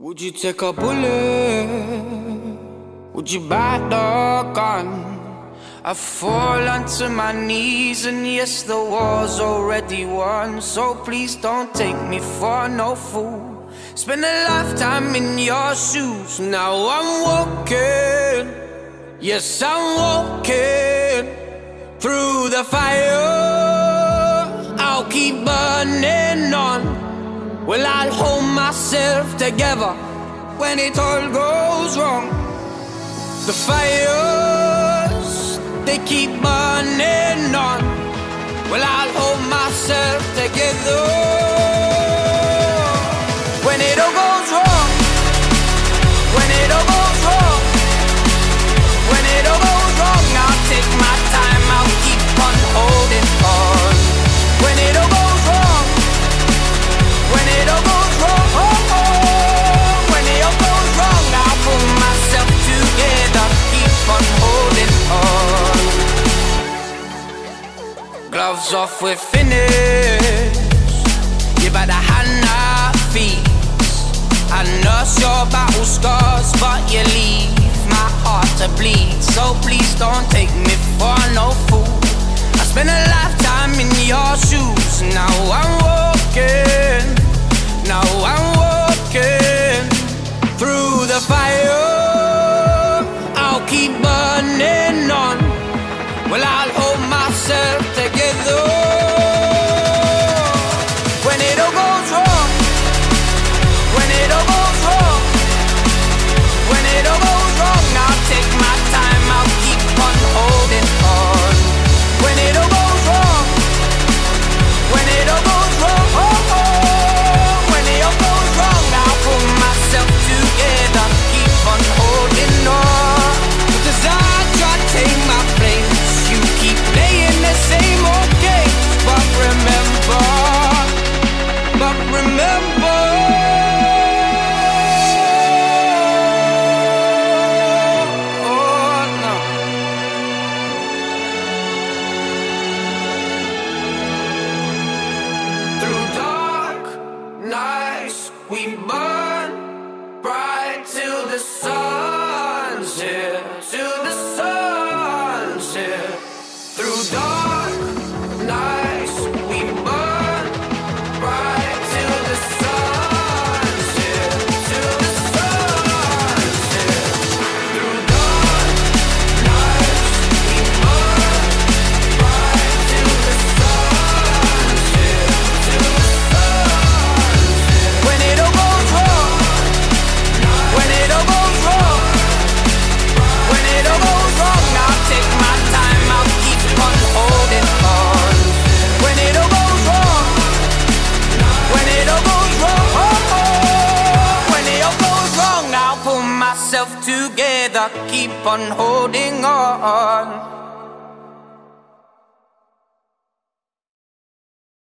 Would you take a bullet? Would you buy the gun? I fall onto my knees and yes, the war's already won. So please don't take me for no fool. Spend a lifetime in your shoes. Now I'm walking. Yes, I'm walking Through the fire. I'll keep well, I'll hold myself together when it all goes wrong. The fires, they keep burning on. Well, I'll hold myself together. Gloves off, we're finished. You better hand our feet. I nurse your battle scars, but you leave my heart to bleed. So please don't take me for no fool. I spent a lifetime in your shoes. Now I'm walking. Now I'm We burn bright till the sun's here, together, keep on holding on.